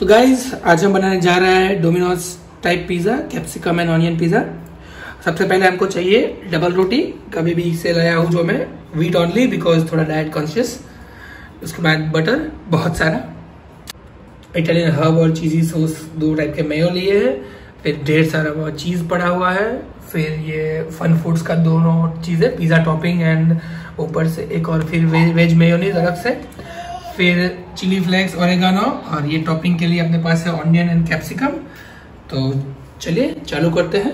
तो गाइज़ आज हम बनाने जा रहे हैं Domino's type pizza capsicum and onion pizza सबसे पहले हमको चाहिए डबल रोटी। कभी भी से लाया हूँ जो मैं वीट ऑनली बिकॉज़ थोड़ा डाइट कॉन्शियस उसके बाद बटर बहुत सारा। इटालियन हर्ब और चीज़ी सॉस दो टाइप के मेयो लिए हैं। फिर ढेर सारा बहुत चीज़ पड़ा हुआ है। फिर ये फन फूड्स का दोनों चीज़ें पिज़्ज़ा टॉपिंग एंड ऊपर से एक और फिर वे, वेज मेयोनीज अलग से। फिर चिली फ्लेक्स ओरेगानो, और ये टॉपिंग के लिए अपने पास है ऑनियन एंड कैप्सिकम। तो चलिए, चालू करते हैं।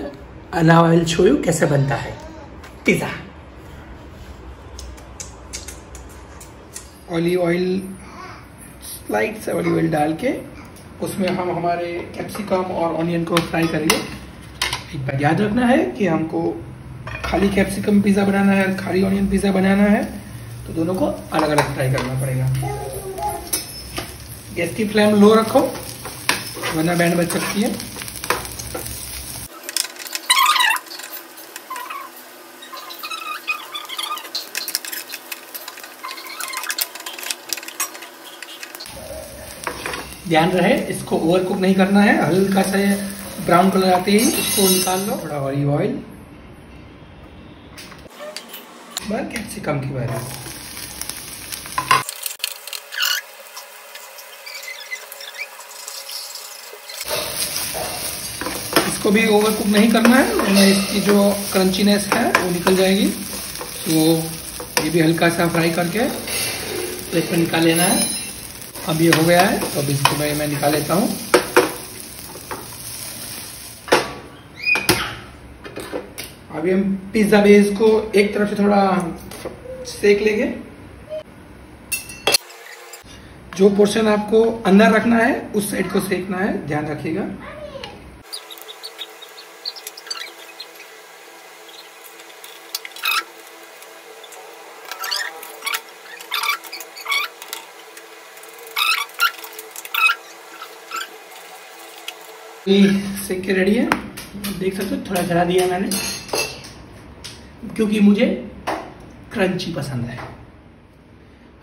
अलाव आई शो यू कैसे बनता है? पिज़्ज़ा। ऑलिव ऑयल स्लाइट से ऑलिव ऑयल डाल के, उसमें हम हमारे कैप्सिकम और ऑनियन को फ्राई करेंगे। एक बात याद रखना है कि हमको खाली कैप्सिकम पिज़्ज़ा बनाना है, खाली ऑनियन पिज़्ज़ा बनाना है तो दोनों को अलग अलग फ्राई करना पड़ेगा। गैस की फ्लेम लो रखो, वरना बैंड बच सकती है। ध्यान रहे, इसको ओवर कुक नहीं करना है, हल्का सा ब्राउन कलर आते ही इसको निकाल लो, थोड़ा ऑलिव ऑयल कैप्सिकम की बारी इसको भी ओवर कुक नहीं करना है। वरना इसकी जो क्रंचीनेस है, वो निकल जाएगी। तो ये भी हल्का सा फ्राई करके प्लेट में निकाल लेना है। अब ये हो गया है। तो अब इसको मैं मैं निकाल लेता हूँ। अभी हम पिज़्ज़ा बेस को एक तरफ़ से थोड़ा सेक लेंगे। जो पोर्शन आपको अंदर रखना है, उस साइड को सेकना है। ध्यान रखिएगा। सेक के रेडी है। देख सकते हो, थोड़ा जला दिया मैंने। क्योंकि मुझे क्रंची पसंद है।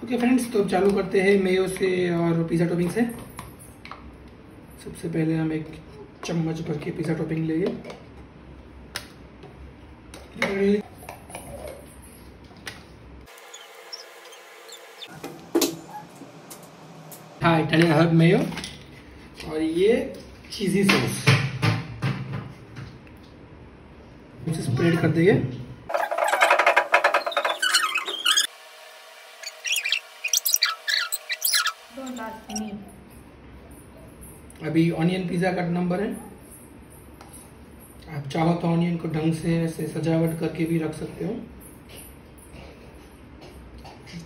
ओके फ्रेंड्स तो चालू करते हैं मेयो से और पिज़्ज़ा टॉपिंग से। सबसे पहले हम एक चम्मच भर के पिज़्ज़ा टॉपिंग लेंगे। हाँ इटालियन हर्ब मेयो और ये चीज़ी सॉस इसे स्प्रेड कर देंगे। अभी ऑनियन पिज़्ज़ा का नंबर है। आप चाहो तो ऑनियन को ढंग से ऐसे सजावट करके भी रख सकते हो।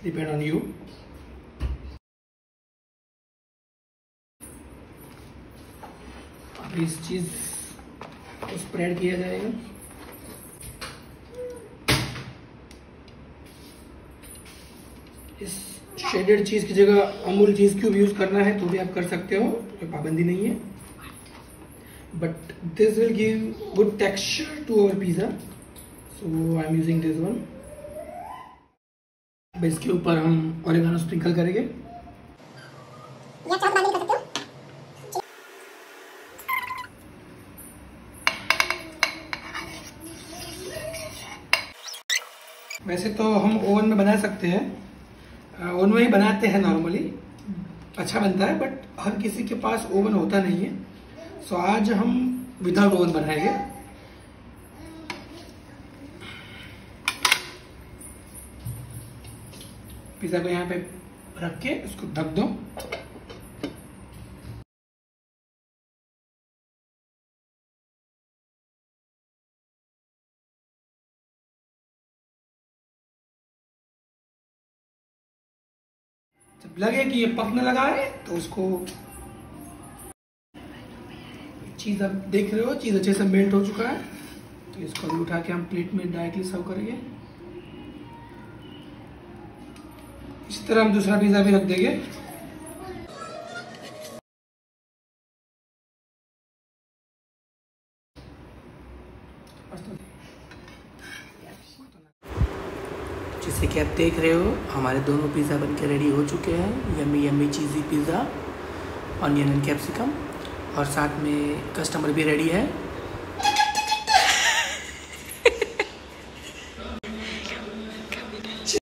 डिपेंड ऑन यू इस चीज़ को स्प्रेड किया जाएगा। इस शेडेड चीज़ की जगह अमूल चीज़ क्यूब यूज़ करना है तो भी आप कर सकते हो, कोई पाबंदी नहीं है। But this will give good texture to our pizza so I am using this one इसके ऊपर हम ऑरिगानो स्प्रिंकल करेंगे। वैसे तो हम ओवन में बना सकते हैं। ओवन में ही बनाते हैं नॉर्मली अच्छा बनता है बट हर किसी के पास ओवन होता नहीं है। सो आज हम विदाउट ओवन बनाएँगे। पिज़्ज़ा को यहाँ पे रख के उसको ढक दो। लगे कि ये पकने लगा है तो उसको चीज़ अब देख रहे हो, चीज़ अच्छे से मेल्ट हो चुका है। तो इसको अभी उठा के हम प्लेट में डायरेक्टली सर्व करेंगे। इसी तरह हम दूसरा पिज़्ज़ा भी रख देंगे। जैसे कि आप देख रहे हो, हमारे दोनों पिज़्ज़ा बन के रेडी हो चुके हैं। Yummy yummy cheesy pizza onion and capsicum और साथ में कस्टमर भी रेडी है।